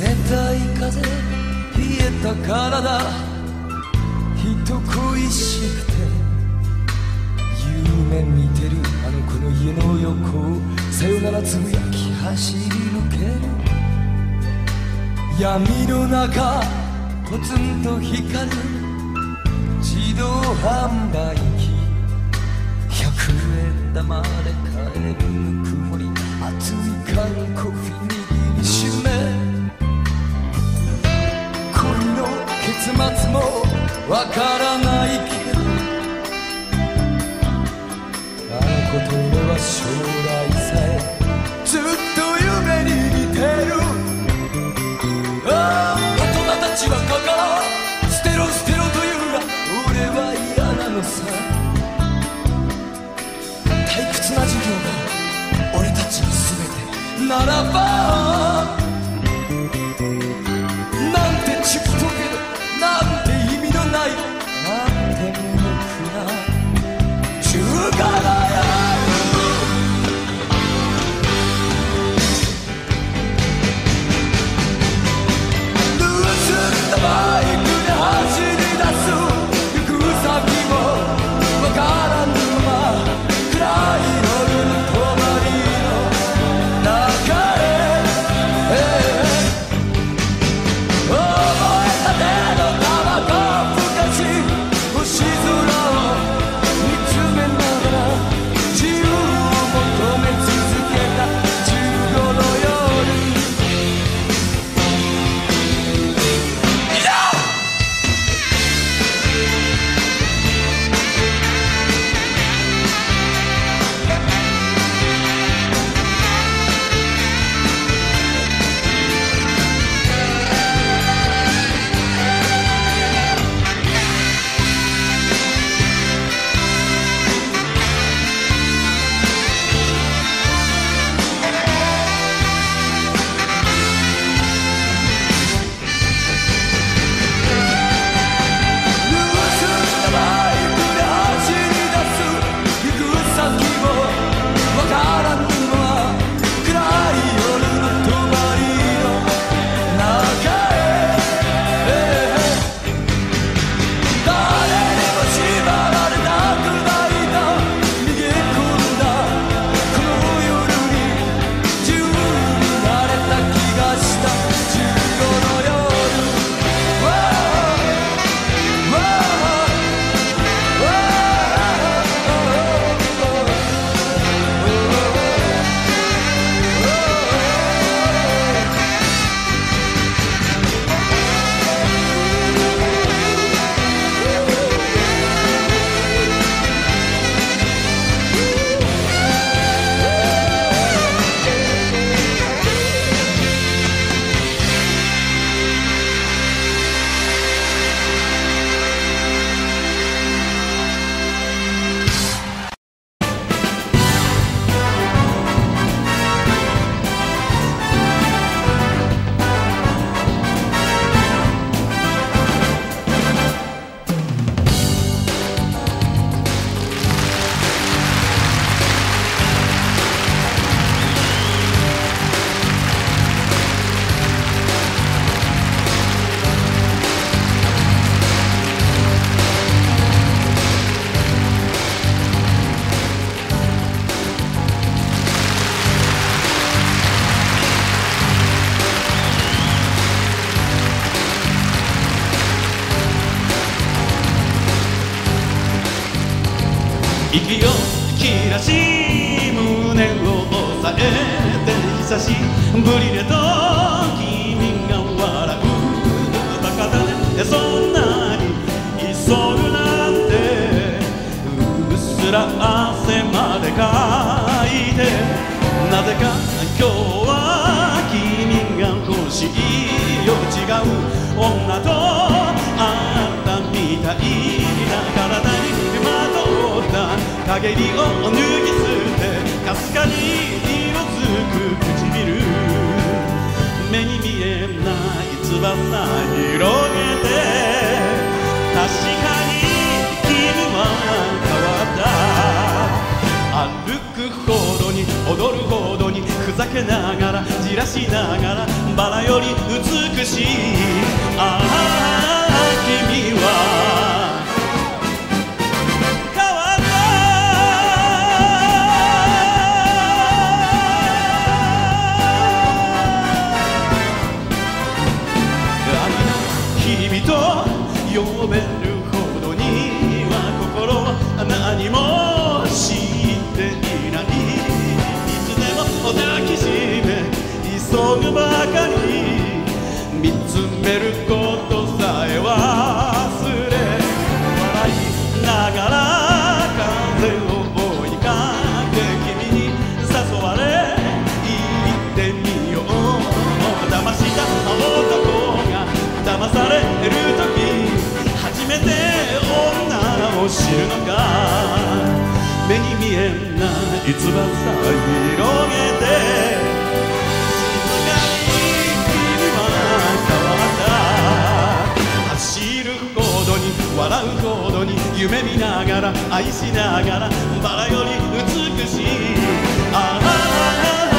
冷たい風冷えた体人恋しくて夢見てるあの子の家の横さよならつぶやき走り抜ける闇の中ポツンと光る自動販売機。100円玉で買えるぬくもり。熱い缶コーヒー結末もわからないけどあのことは将来さえずっと夢に似てる。ああ大人たちはかか捨てろ捨てろと言う。が俺は嫌なのさ退屈な授業が俺たちの全て。ならば Come on! う女とあったみたいな体にまとった陰りを脱ぎ捨てかすかに色づく唇目に見えない翼広げて確かに君は変わった。歩くほどに踊るほどざけながらじらしながらバラより美しいああ君は。呼べばかり見つめることさえ忘れ笑いながら風を追いかけ君に誘われ行ってみよう騙した男が騙されてる時初めて女を知るのか目に見えない翼広げ笑うほどに夢見ながら愛しながらバラより美しい。ああ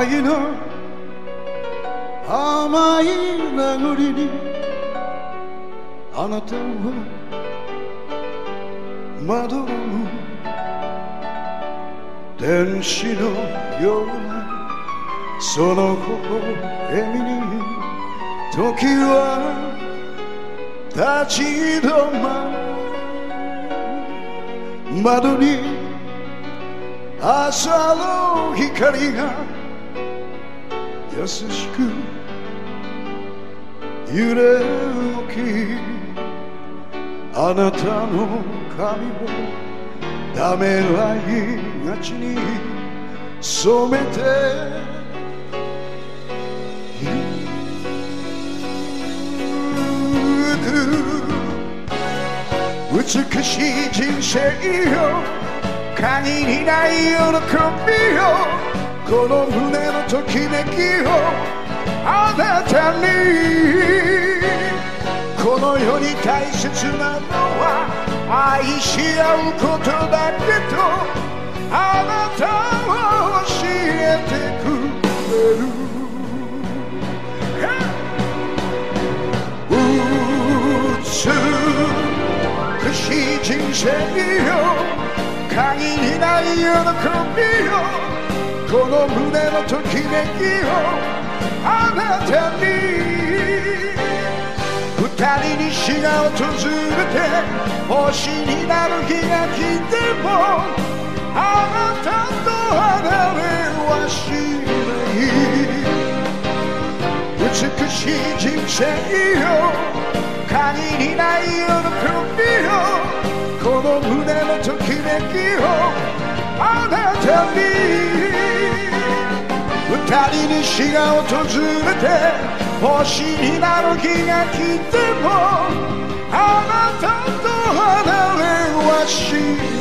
愛の甘い殴りにあなたは窓の天使のようなその微笑みに時は立ち止まる。窓に朝の光が優しく揺れ動きあなたの髪をためらいがちに染めてゆく美しい人生よ。限りない喜びよ。この胸のときめきをあなたに。この世に大切なのは愛し合うことだけと。あなたは教えてくれる。美しい人生よ限りない喜びよこの胸のときめきをあなたに二人に死が訪れて星になる日が来てもあなたと離れはしない美しい人生よ限りない喜びよこの胸のときめきをあなたに二人に死が訪れて星になる日が来てもあなたと離れはしない。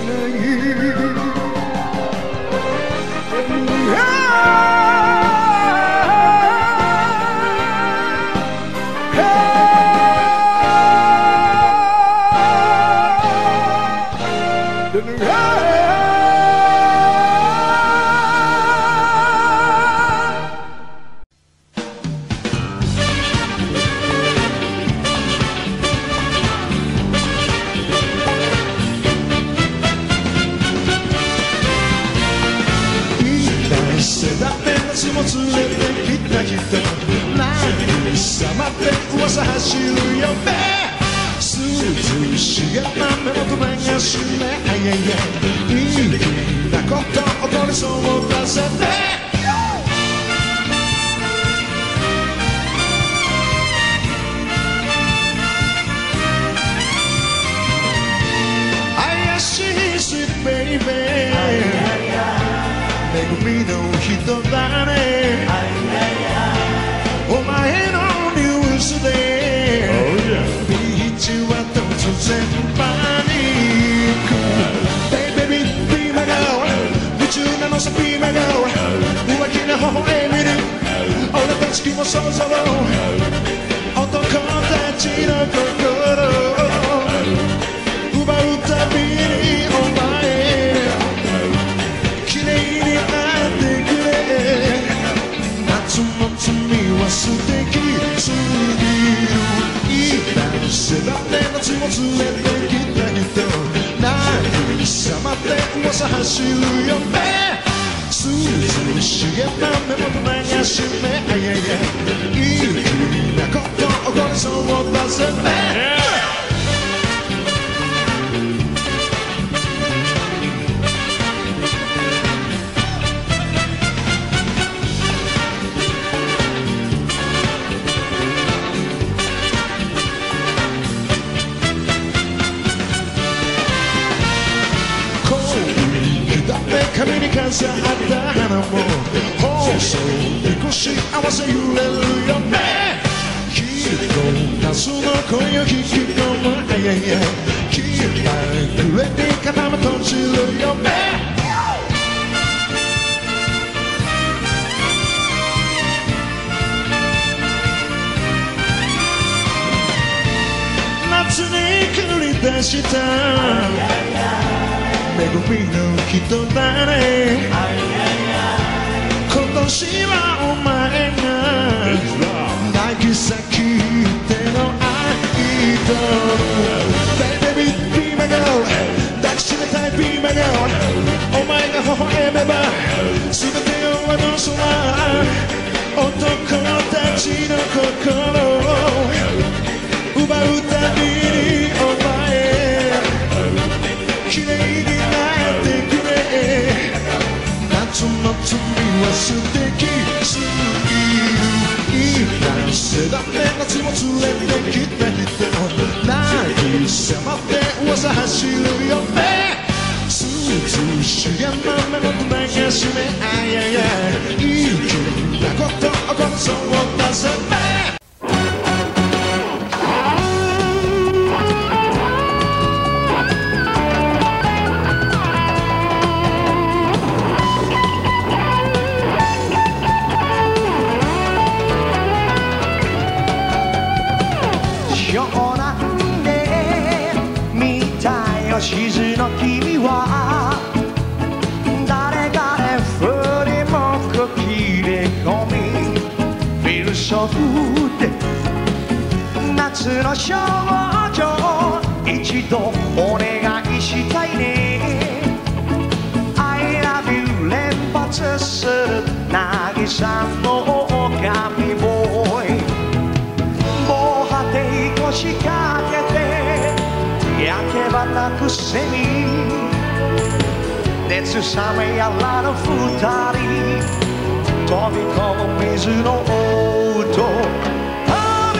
って髪に飾った花も放送に腰合わせ揺れるよねきっと多数の声を聞き込む。あいやいや。きっとくれに固め閉じるよね。夏に繰り出した。恵みの人だね今年はお前が。泣き裂き手の愛と。Baby be my girl 抱きしめたい be my girl お前が微笑めば。全てを戻すわ男たちの心。を奪うたび夏の罪は素敵。すぎる。いい。男性だって夏も連れてきた。人何？様って噂走るよねスーツしげな目。の流し目あいやいやいい気なこと起こそうだぜね熱冷めやらぬ二人飛び込む水の音飛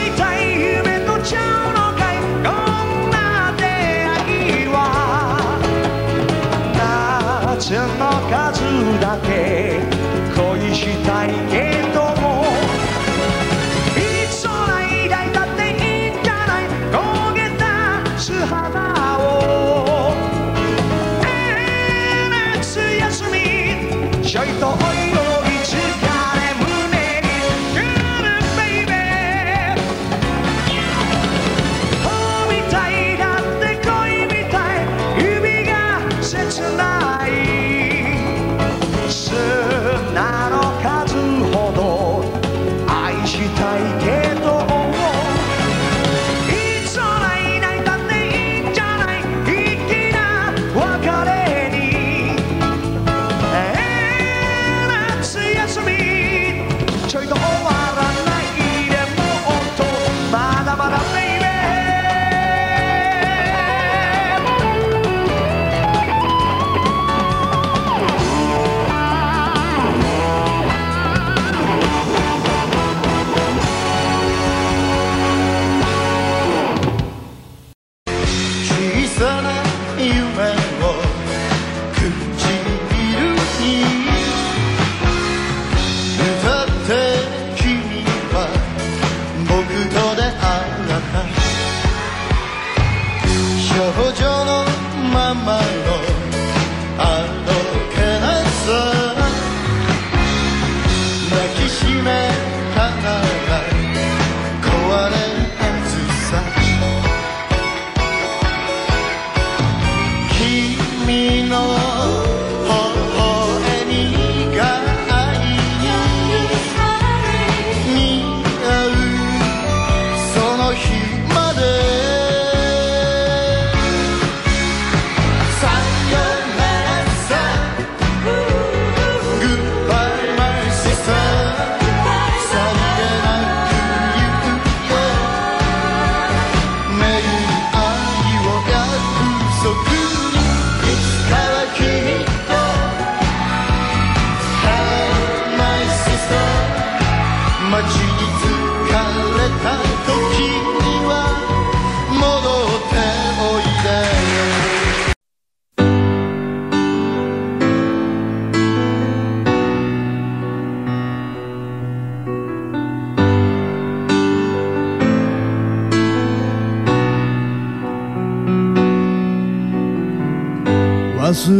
びたい夢とちゃうのかいこんな出会いは夏の数だけ恋したいけどみち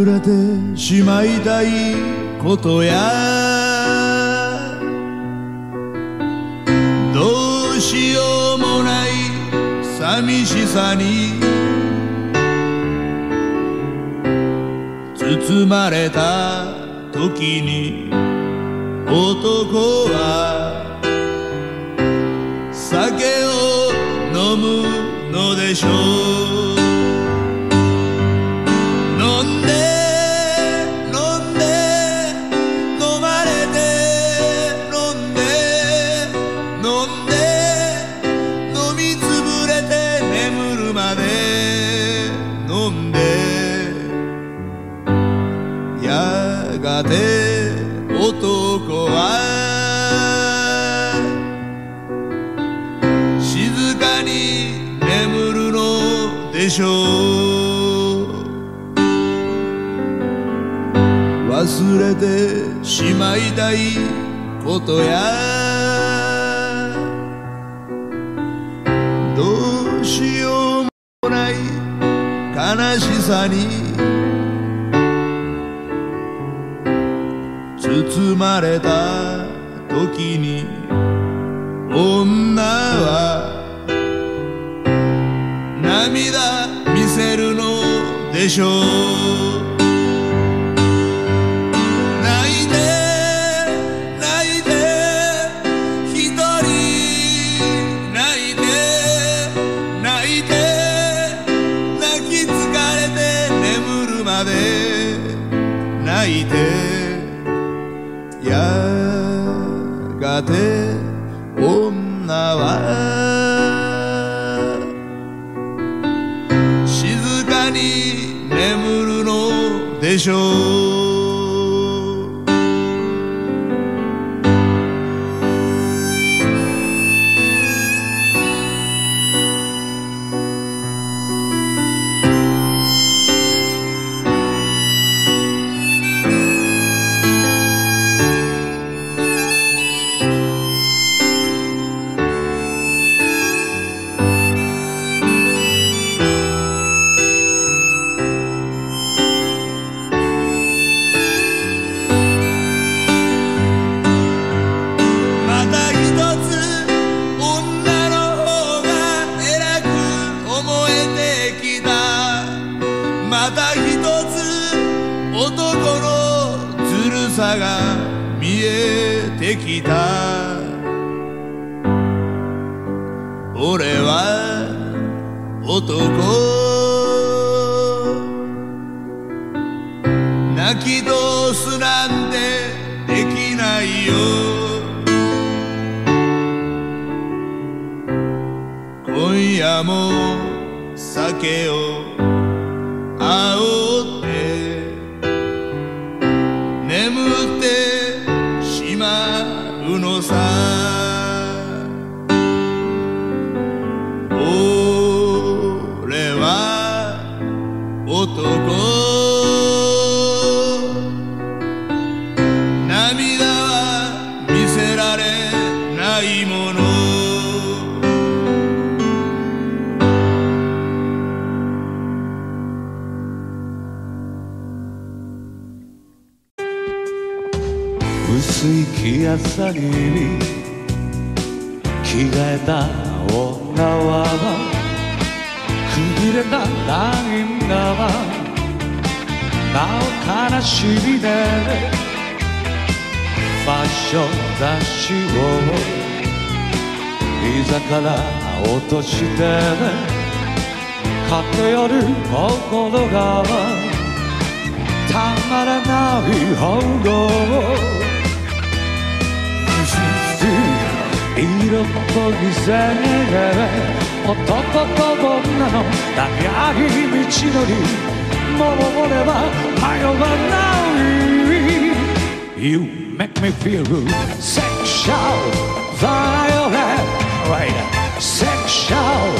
れてしまいたいことや。どうしようもない寂しさに。包まれた時に。男は酒を飲むのでしょう。の薄い気朝に着替えた女はくびれたラインがなお悲しみでファッション雑誌を膝から落として駆け寄る心がたまらない方が色っぽいせ男と女の長い道のりもう俺は迷わない You make me feel sexual violet right sexual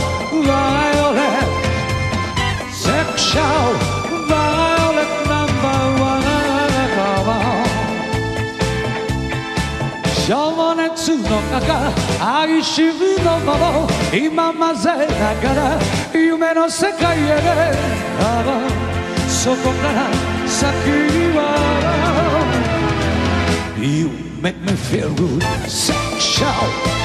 の中哀愁のまま今混ぜながら夢の世界へ。ああそこから先は You make me feel good Sexual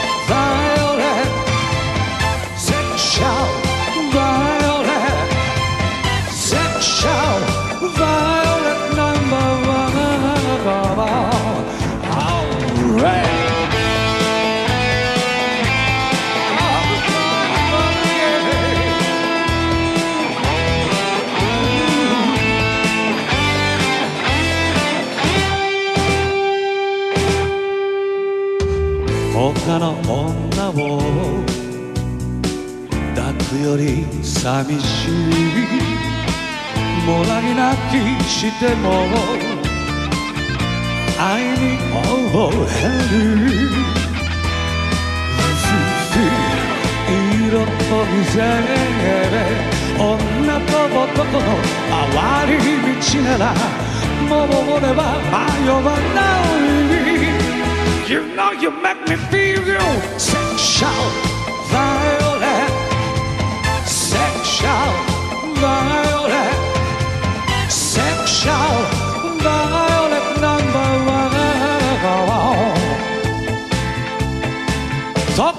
寂しいもらい泣きしても愛に覚える色と水女と男の回り道ならもう俺は迷わない You know you make me feel you. Sexual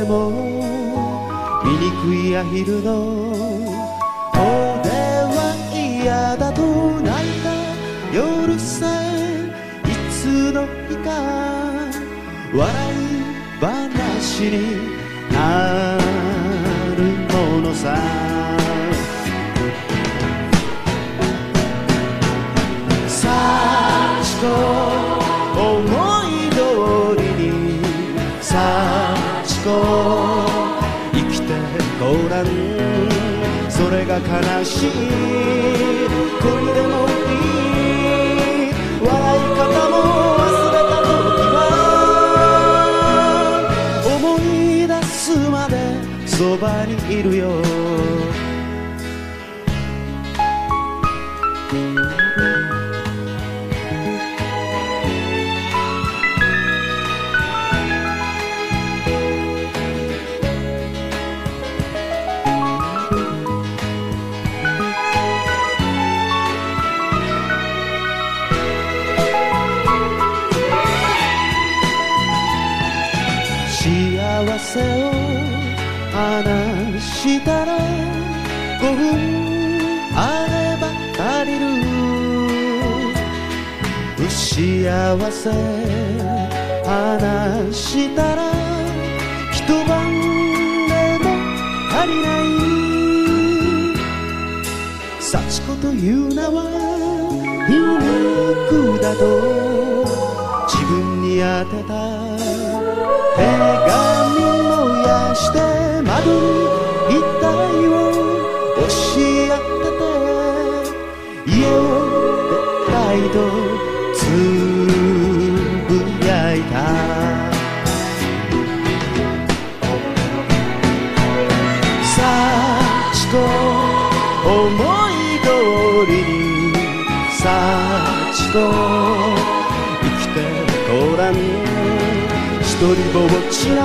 でも醜いアヒルの俺は嫌だと泣いた夜さえいつの日か笑い話になるものさ。幸子思それが悲しい。恋でもいい。笑い方も忘れた時は思い出すまでそばにいるよ。幸せ話したら一晩でも足りない幸子という名は皮肉だと自分に当てた手紙燃やして窓にぼっちの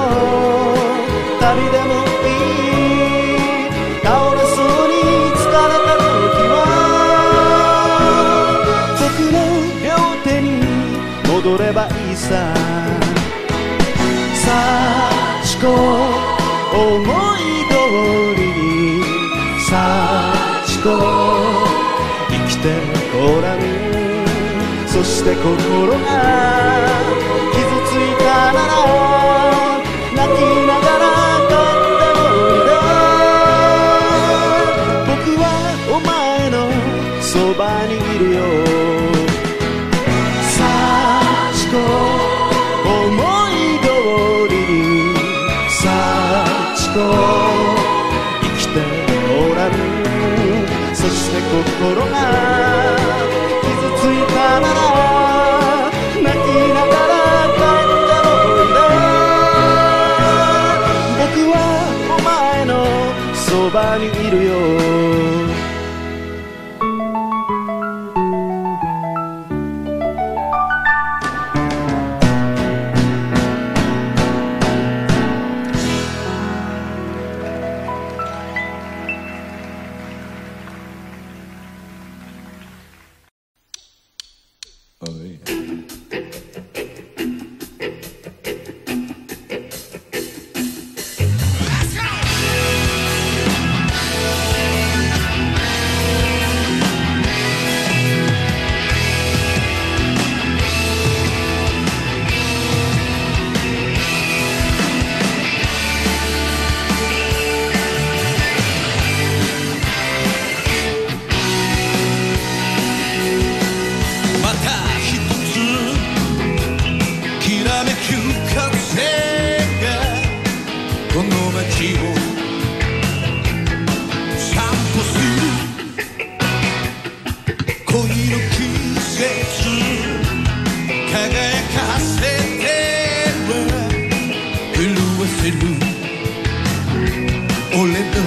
旅でもいい倒れそうに疲れた時は僕の両手に戻ればいいさ。幸子思考思い通りに幸子生きてごらん。そして心が傷ばにいるよ。幸子思い通りに。幸子生きておらぬ。そして心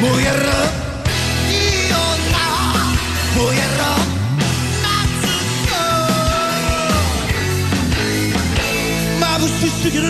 모여라? 뛰어나? 모여라? 맞으며 마부스 시기를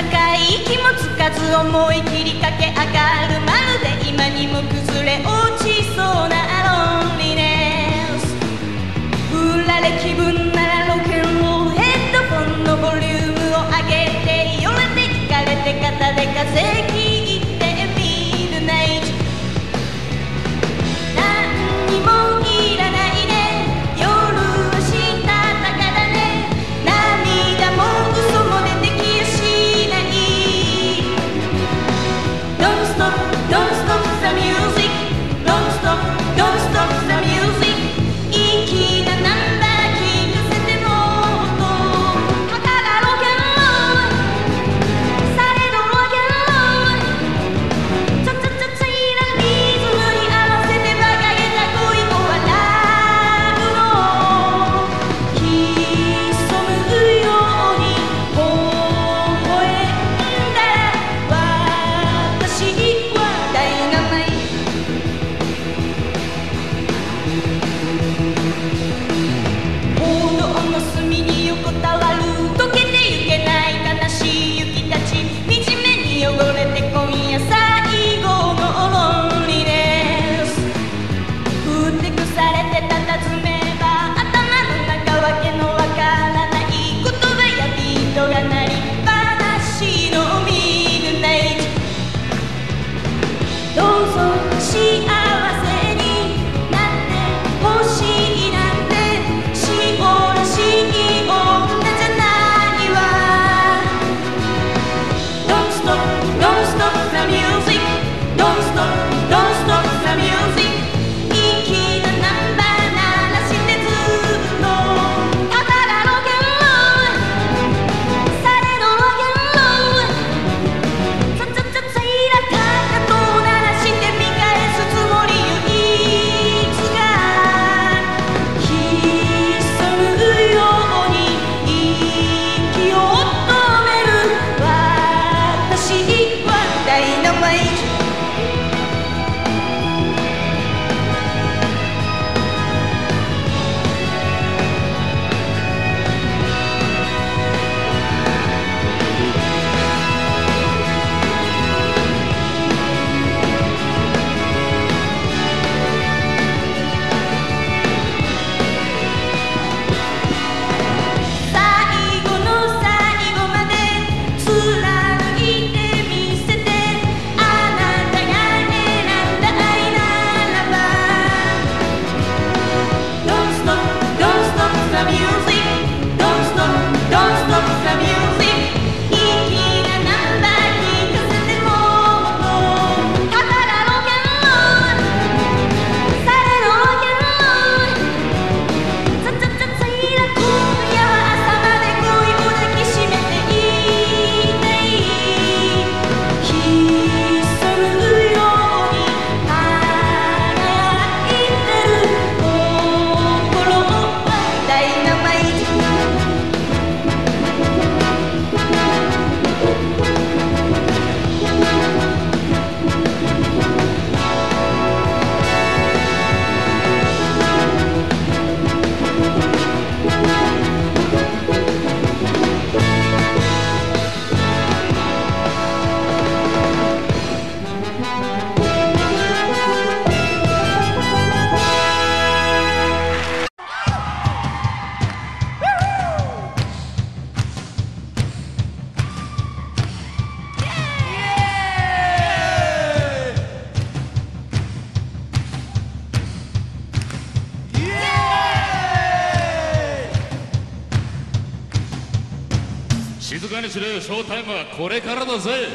高い息もつかず思い切りかけ上がる。まるで今にも崩れ落ちそうなロンリネス。振られ気分ならロケンロールヘッドフォンのボリュームを上げて寄れて聞かれて肩で稼ぎ Ricardo Zé.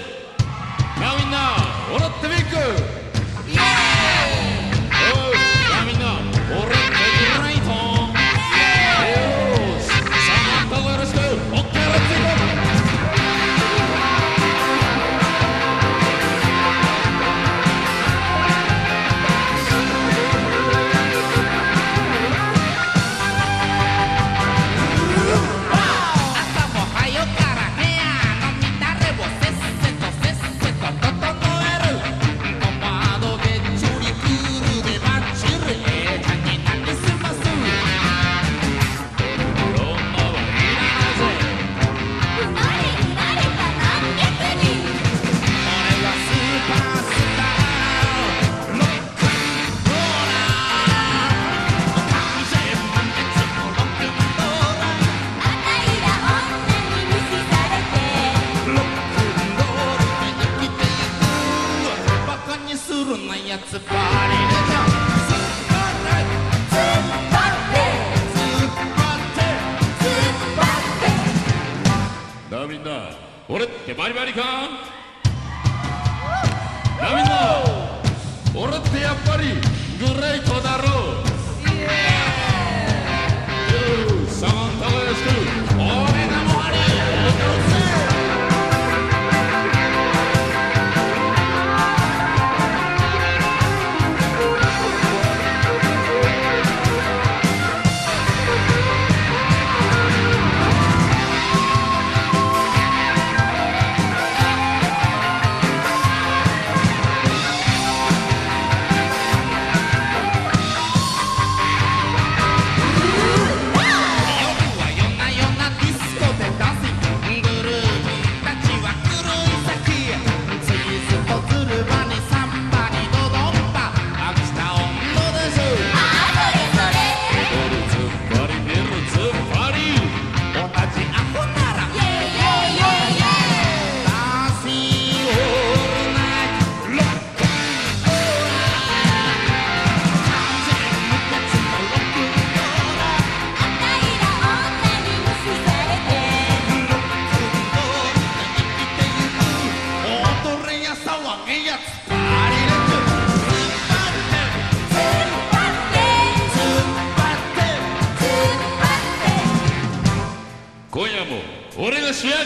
俺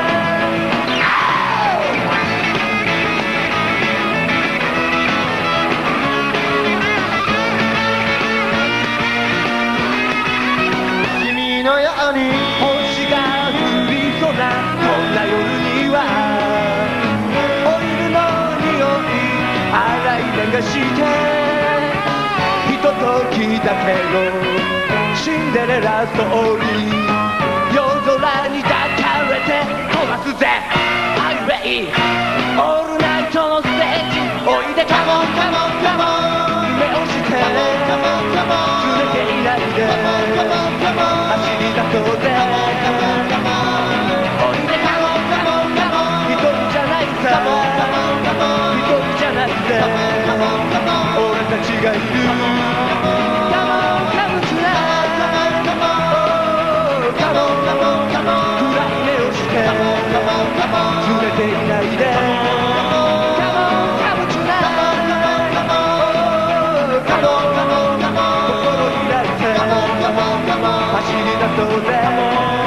してひとときだけのシンデレラストーリー夜空に抱かれて飛ばすぜハイウェイオールナイトのステージおいでカモンカモンカモン目をして拗ねていないで走り出そうぜおいでカモンカモンカモン一人じゃないさって俺たちがいるカモンカモンスラていないで走り出そうぜ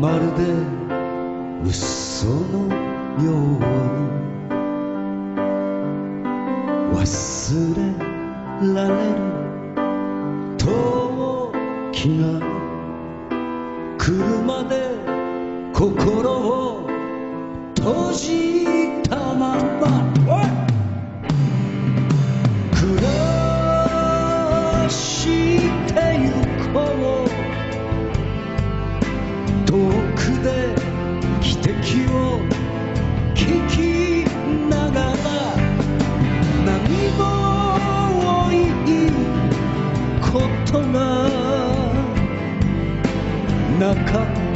まるで嘘のように忘れられる遠きが車で心を閉じたまま a cup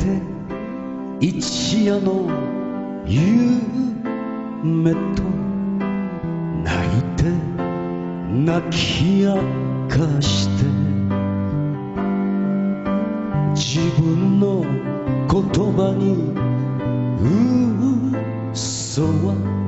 て一夜の夢と泣いて泣き明かして自分の言葉に嘘は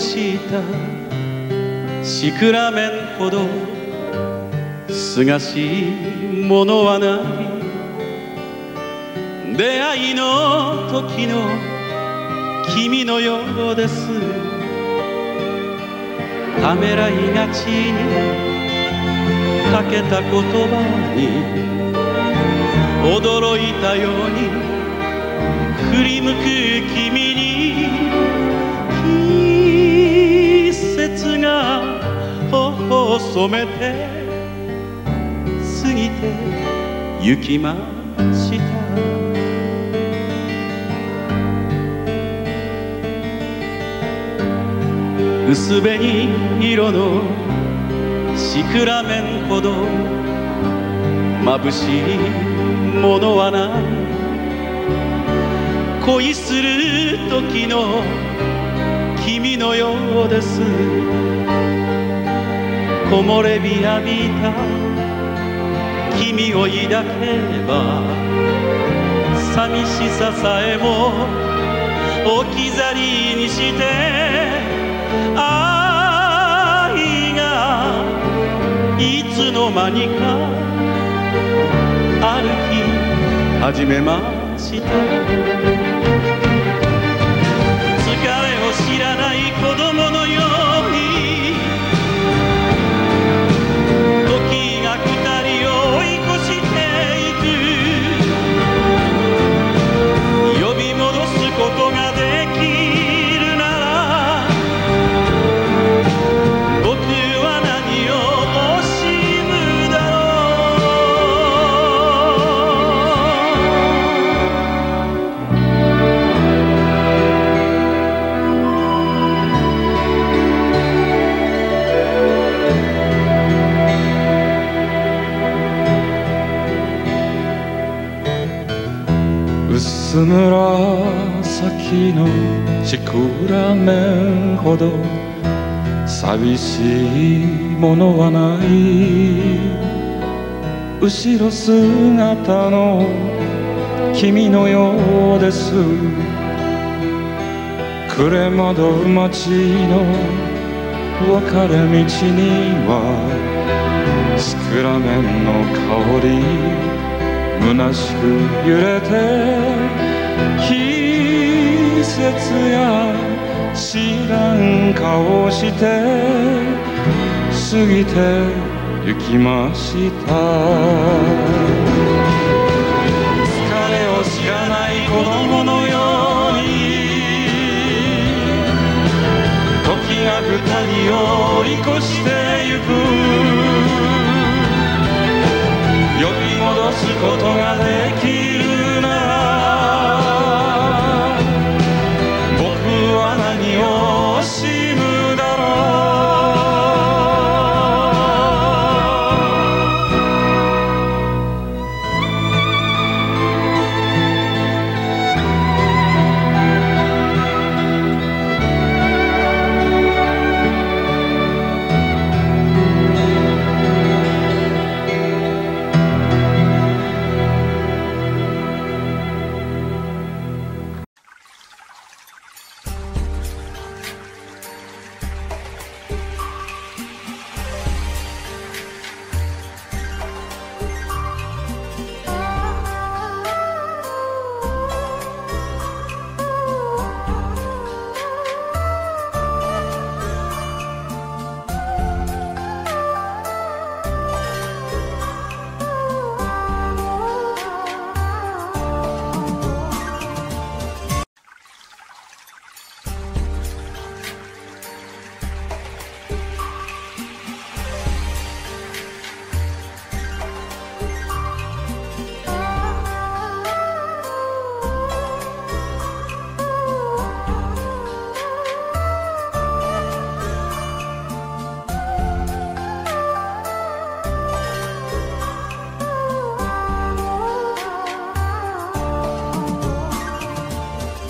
色したシクラメンほどすがしいものはな。い出会いの時の君のようです。ためらいがちにかけた言葉に驚いたように振り向く君染めて過ぎて行きました。薄紅色のシクラメンほど眩しいものはない。恋する時の君のようです。木漏れ日浴びた君を抱けば寂しささえも置き去りにして愛がいつの間にか歩き始めました。紫のシクラメンほど寂しいものはない後ろ姿の君のようです。暮れ惑う街の別れ道にはシクラメンの香り虚しく揺れて季節や知らん顔して過ぎて行きました。疲れを知らない子供のように時が二人を追い越してゆく。呼び戻すことができる。